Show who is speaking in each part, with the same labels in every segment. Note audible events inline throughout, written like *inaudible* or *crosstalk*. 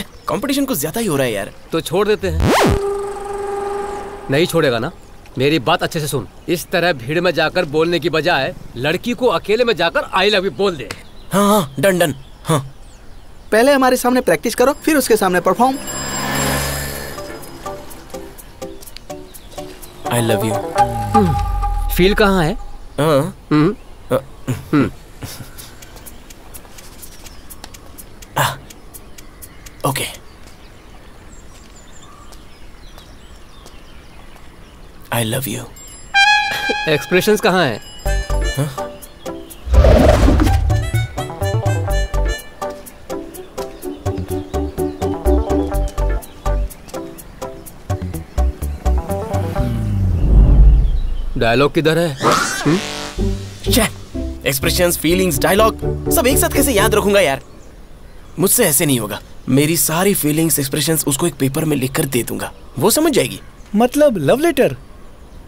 Speaker 1: Competition कुछ ज़्यादा ही हो रहा है यार।
Speaker 2: तो छोड़ देते हैं। नहीं छोड़ेगा ना? मेरी बात अच्छे से सुन। इस तरह भीड़ में जाकर बोलने की बजाय लड़की को अकेले में जाकर आई लव यू बोल दे।
Speaker 1: हाँ हाँ डन डन। हाँ।
Speaker 3: पहले हमारे सामने प्रैक्टिस करो फिर उसके सामने perform
Speaker 1: I love you
Speaker 2: feel कहाँ है?
Speaker 1: हाँ
Speaker 2: हम्म,
Speaker 1: okay I love you
Speaker 2: expressions कहाँ है? डायलॉग किधर है?
Speaker 1: एक्सप्रेशंस फीलिंग्स डायलॉग सब एक साथ कैसे याद रखूँगा यार? मुझसे ऐसे नहीं होगा। मेरी सारी फीलिंग्स एक्सप्रेशंस उसको एक पेपर में लिख कर दे दूँगा। वो समझ जाएगी।
Speaker 3: मतलब लव लेटर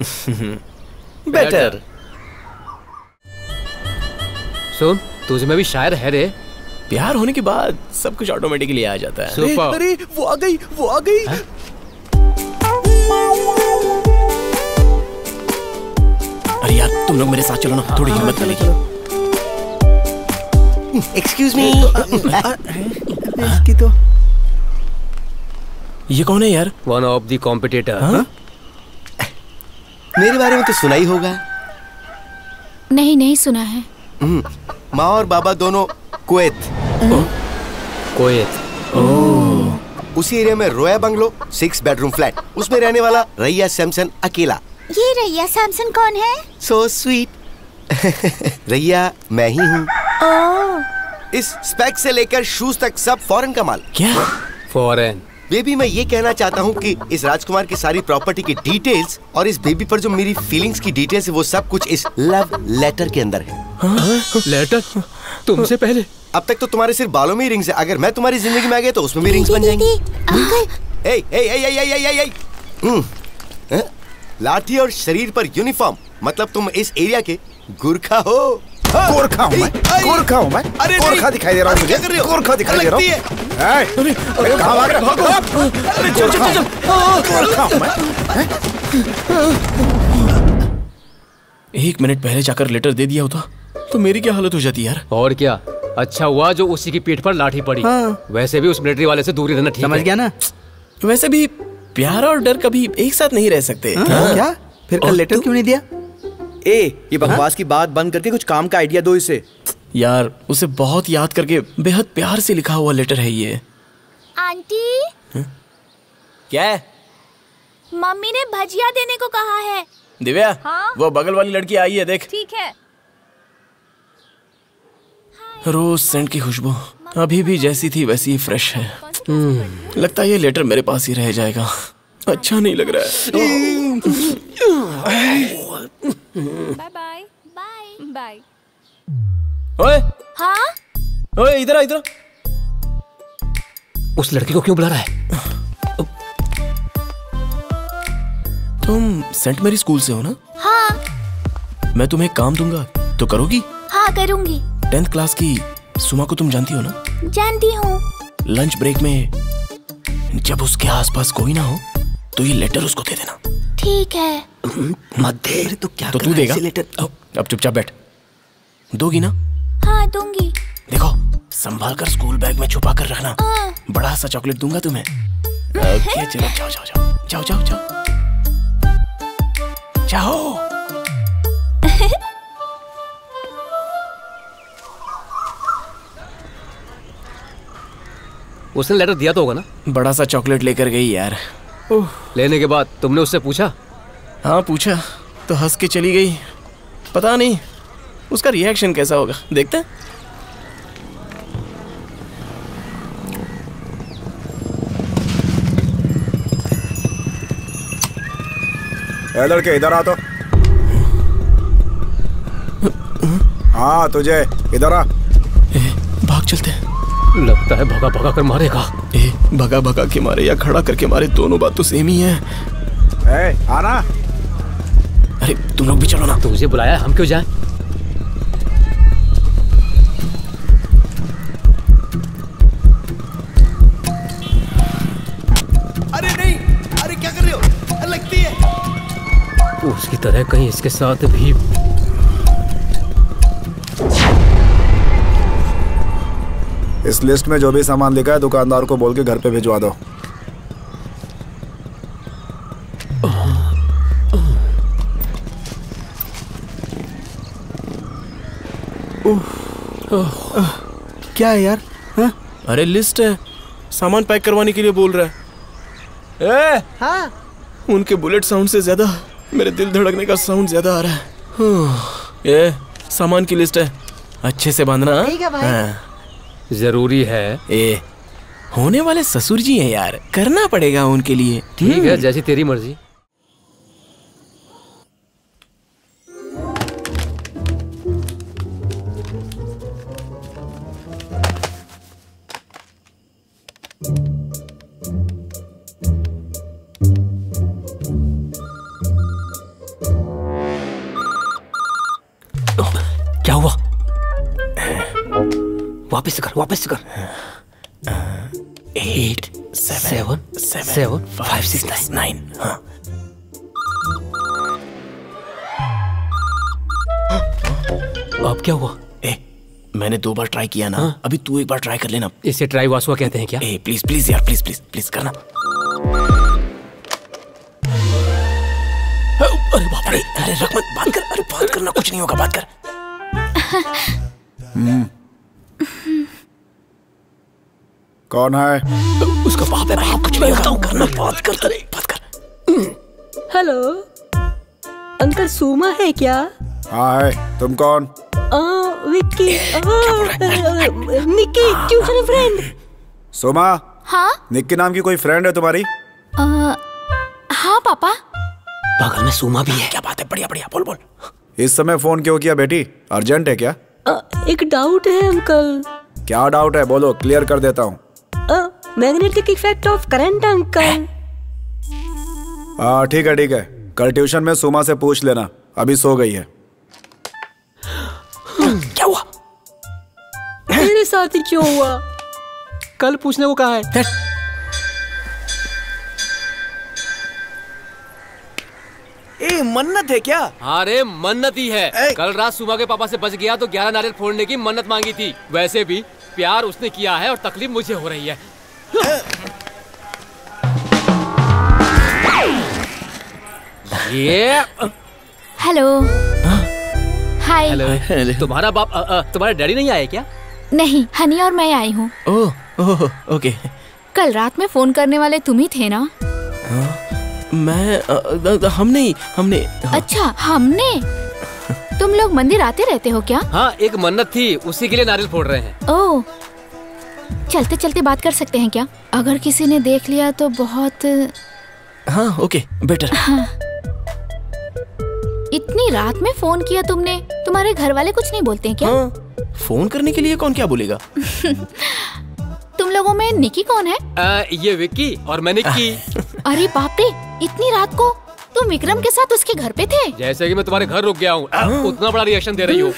Speaker 3: *laughs* बेटर
Speaker 2: सुन तुझ में भी शायर है रे।
Speaker 1: प्यार होने के बाद सब कुछ ऑटोमेटिकली आ जाता है।
Speaker 3: अरे वो आ गई वो आ गई।
Speaker 1: अरे यार तुम लोग मेरे साथ चलो ना थोड़ी हिम्मत मिलेगी
Speaker 3: एक्सक्यूज मी इसकी तो
Speaker 1: ये कौन है यार?
Speaker 2: वन ऑफ़ द कॉम्पिटिटर
Speaker 4: मेरे बारे में तो सुना ही होगा।
Speaker 5: नहीं नहीं सुना है।
Speaker 4: माँ और बाबा दोनों कुवैत।
Speaker 2: कोयत
Speaker 4: उसी एरिया में रोया बंगलो सिक्स बेडरूम फ्लैट। उसमें रहने वाला रैया सैमसन अकेला।
Speaker 5: ये रैया सैमसन कौन है?
Speaker 4: सो so स्वीट *laughs* रैया मैं ही हूँ। इस स्पेक से लेकर शूज़ तक सब फॉरेन का माल।
Speaker 1: क्या?
Speaker 2: फॉरेन
Speaker 4: बेबी मैं ये कहना चाहता हूँ कि इस राजकुमार की सारी प्रॉपर्टी की डिटेल्स और इस बेबी पर जो मेरी फीलिंग्स की डिटेल्स है वो सब कुछ इस लव लेटर के अंदर है।
Speaker 2: लेटर हाँ? तुमसे पहले।
Speaker 4: अब तक तो तुम्हारे सिर्फ़ बालों में रिंग्स है। अगर मैं तुम्हारी ज़िंदगी में आ गया तो उसमें भी रिंग्स बन जाएँगे। लाठी और शरीर पर यूनिफॉर्म मतलब तुम इस एरिया के गुरखा हो।
Speaker 6: गोरखा हूँ मैं। गोरखा हूँ मैं।
Speaker 4: अरे
Speaker 6: गोरखा दिखाई दे रहा हूँ मुझे।
Speaker 4: कर रहे हो?
Speaker 6: गोरखा दिखाई दे रहा हूँ।
Speaker 4: है।
Speaker 6: ए, अरे कहाँ भाग। रहे हो? गोरखा हूँ गोरखा हूँ मैं।
Speaker 1: एक मिनट पहले जाकर लेटर दे दिया होता तो मेरी क्या हालत हो जाती यार?
Speaker 2: और क्या? अच्छा हुआ जो उसी की पीठ पर लाठी पड़ी।
Speaker 3: हाँ।
Speaker 2: वैसे भी उस मिलिट्री वाले से दूरी रहना ठीक
Speaker 3: समझ गया ना?
Speaker 1: वैसे भी प्यार और डर कभी एक साथ नहीं रह सकते।
Speaker 3: हाँ, क्या? फिर कल लेटर क्यों नहीं दिया?
Speaker 7: ए ये बकवास की बात बंद करके कुछ काम का आइडिया दो इसे।
Speaker 1: यार उसे बहुत याद करके बेहद प्यार से लिखा हुआ लेटर है ये।
Speaker 5: आंटी?
Speaker 1: क्या
Speaker 5: मम्मी ने भजिया देने को कहा है।
Speaker 1: दिव्या
Speaker 5: हाँ?
Speaker 1: वो बगल वाली लड़की आई है देख।
Speaker 5: ठीक है।
Speaker 1: रोज सेंट की खुशबू अभी भी जैसी थी वैसी ही फ्रेश है। हम्म, लगता है ये लेटर मेरे पास ही रह जाएगा। अच्छा नहीं लग रहा है। *laughs*
Speaker 5: बाय बाय बाय बाय
Speaker 1: ओए!
Speaker 5: हाँ?
Speaker 1: ओए इधर आ इधर
Speaker 2: उस लड़की को क्यों बुला रहा है?
Speaker 1: तुम सेंट मेरी स्कूल से हो ना?
Speaker 5: हाँ।
Speaker 1: मैं तुम्हें काम दूँगा तो करोगी?
Speaker 5: हाँ करूँगी।
Speaker 1: टेंथ क्लास की सुमा को तुम जानती हो ना?
Speaker 5: जानती हूँ।
Speaker 1: लंच ब्रेक में जब उसके आसपास कोई ना हो तो ये लेटर उसको दे देना।
Speaker 5: ठीक है।
Speaker 1: मत दे।
Speaker 3: अरे तो क्या
Speaker 1: तो तू देगा। लेटर अब चुपचाप बैठ। दोगी ना?
Speaker 5: हाँ दूँगी।
Speaker 1: देखो संभाल कर स्कूल बैग में छुपा कर रखना।
Speaker 5: हाँ।
Speaker 1: बड़ा सा चॉकलेट दूँगा तुम्हें। *laughs* ओके चलो जाओ जाओ जाओ। जाओ जाओ जाओ। जाओ
Speaker 2: उसने लेटर दिया तो होगा ना।
Speaker 1: बड़ा सा चॉकलेट लेकर गई यार।
Speaker 2: लेने के बाद तुमने उससे पूछा?
Speaker 1: हाँ पूछा। तो हंस के चली गई। पता नहीं उसका रिएक्शन कैसा होगा? देखते हैं।
Speaker 6: लड़के इधर आ तो। हाँ तुझे इधर आ।
Speaker 1: भाग चलते हैं।
Speaker 2: लगता है भगा भगा कर मारेगा।
Speaker 1: ए, भगा भगा के मारे या खड़ा करके मारे दोनों बात तो सेम ही है।
Speaker 6: ए, आना।
Speaker 1: अरे तुम लोग भी चलो ना।
Speaker 2: तुझे बुलाया हम क्यों जाएँ? अरे नहीं अरे क्या कर रहे हो? लगती है। उसकी तरह कहीं इसके साथ भी
Speaker 6: इस लिस्ट में जो भी सामान लिखा है दुकानदार को बोल के घर पे भिजवा दो
Speaker 3: क्या है यार हाँ?
Speaker 1: अरे लिस्ट है सामान पैक करवाने के लिए बोल रहा है ए,
Speaker 3: हाँ
Speaker 1: उनके बुलेट साउंड से ज़्यादा मेरे दिल धड़कने का साउंड ज़्यादा आ रहा है। ये सामान की लिस्ट है अच्छे से बांधना हाँ?
Speaker 3: ठीक है भाई।
Speaker 1: हाँ।
Speaker 2: ज़रूरी है।
Speaker 1: ए होने वाले ससुर जी हैं यार। करना पड़ेगा उनके लिए।
Speaker 2: ठीक है जैसी तेरी मर्ज़ी। वापस से कर वापस से कर
Speaker 1: eight
Speaker 2: seven seven five six nine
Speaker 1: nine हाँ
Speaker 2: अब क्या हुआ?
Speaker 1: ए मैंने दो बार ट्राई किया ना। अभी तू एक बार ट्राई कर लेना।
Speaker 2: इसे ट्राई वासुआ कहते हैं क्या?
Speaker 1: ए प्लीज़ प्लीज़ यार प्लीज़ प्लीज़ प्लीज़ करना। अरे बाप रे अरे रख मत बात कर अरे बात करना कुछ नहीं होगा बात कर। *laughs*
Speaker 6: कौन है?
Speaker 1: उसका बाप है बाप कुछ नहीं होगा करना बात कर अरे बात कर।
Speaker 8: हेलो अंकल सूमा है क्या?
Speaker 6: हाँ है तुम कौन?
Speaker 8: आ, विक्की आ, निक्की ट्यूशन फ्रेंड
Speaker 6: सोमा?
Speaker 5: हाँ?
Speaker 6: निक्की नाम की कोई फ्रेंड है तुम्हारी?
Speaker 5: अ, हाँ पापा।
Speaker 2: बगल में सूमा भी है।
Speaker 1: क्या बात है बढ़िया बढ़िया बोल बोल।
Speaker 6: इस समय फ़ोन क्यों किया बेटी? अर्जेंट है क्या?
Speaker 8: आ, एक डाउट है अंकल।
Speaker 6: क्या डाउट है? बोलो क्लियर कर देता हूँ।
Speaker 8: Magnetic effect of current uncle
Speaker 6: हाँ ठीक है ठीक है। कल ट्यूशन में सुमा से पूछ लेना। अभी सो गई है।
Speaker 1: क्या हुआ?
Speaker 8: मेरे साथ ही क्यों हुआ?
Speaker 2: कल पूछने को कहा है।
Speaker 7: ए मन्नत है क्या?
Speaker 2: अरे मन्नत ही है।
Speaker 7: ए!
Speaker 2: कल रात सुबह के पापा से बच गया तो ग्यारह नारियल फोड़ने की मन्नत मांगी थी। वैसे भी प्यार उसने किया है और तकलीफ़ मुझे हो रही है। ये
Speaker 5: हेलो हाय
Speaker 2: हेलो तुम्हारा बाप अ, अ, तुम्हारे डैडी नहीं आए क्या?
Speaker 5: नहीं हनी और मैं आई हूँ।
Speaker 1: Oh okay.
Speaker 5: कल रात में फ़ोन करने वाले तुम ही थे ना?
Speaker 1: मैं हम नहीं हमने
Speaker 5: अच्छा हमने? तुम लोग मंदिर आते रहते हो क्या?
Speaker 2: हाँ एक मन्नत थी उसी के लिए नारियल फोड़ रहे हैं।
Speaker 5: ओह चलते चलते बात कर सकते हैं क्या? अगर किसी ने देख लिया तो बहुत
Speaker 1: हाँ ओके बेटर। हाँ।
Speaker 5: इतनी रात में फ़ोन किया तुमने? तुम्हारे घर वाले कुछ नहीं बोलते हैं क्या?
Speaker 1: हाँ फ़ोन करने के लिए कौन क्या बोलेगा? *laughs*
Speaker 5: तुम लोगों में निकी कौन है?
Speaker 2: अ, ये विक्की और मैंने की *laughs*
Speaker 5: अरे बाप रे इतनी रात को तुम विक्रम के साथ उसके घर पे थे?
Speaker 2: जैसे कि मैं तुम्हारे घर रुक गया हूँ। उतना बड़ा रिएक्शन दे रही हूँ।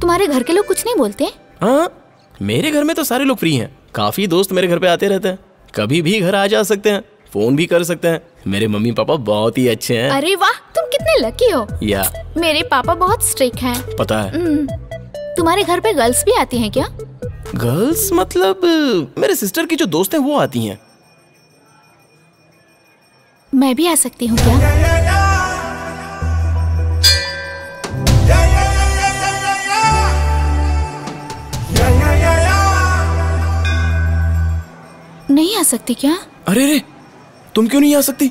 Speaker 5: तुम्हारे घर के लोग कुछ नहीं बोलते?
Speaker 1: हाँ मेरे घर में तो सारे लोग फ्री हैं। काफ़ी दोस्त मेरे घर पे आते रहते हैं। कभी भी घर आ जा सकते हैं। फ़ोन भी कर सकते हैं। मेरे मम्मी पापा बहुत ही अच्छे हैं।
Speaker 5: अरे वाह तुम कितने लकी हो।
Speaker 1: या।
Speaker 5: मेरे पापा बहुत स्ट्रिक्ट हैं।
Speaker 1: पता है।
Speaker 5: हम्म, तुम्हारे घर पे गर्ल्स भी आती हैं क्या?
Speaker 1: गर्ल्स मतलब मेरे सिस्टर की जो दोस्त हैं वो आती हैं।
Speaker 5: मैं भी आ सकती हूँ क्या? नहीं आ सकती क्या?
Speaker 1: अरे रे तुम क्यों नहीं आ सकती?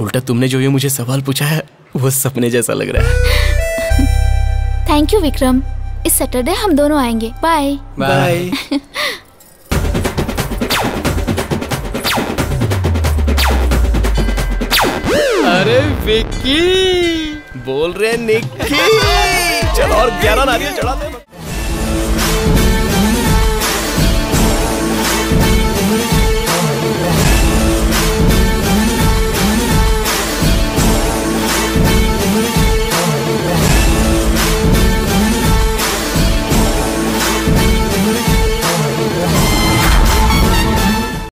Speaker 1: उल्टा तुमने जो ये मुझे सवाल पूछा है वो सपने जैसा लग रहा है।
Speaker 5: थैंक यू विक्रम इस सैटरडे हम दोनों आएँगे। बाय
Speaker 1: बाय *laughs*
Speaker 2: अरे विक्की!
Speaker 1: बोल रहे निक्की! चलो और ग्यारह नारियल चढ़ाते हैं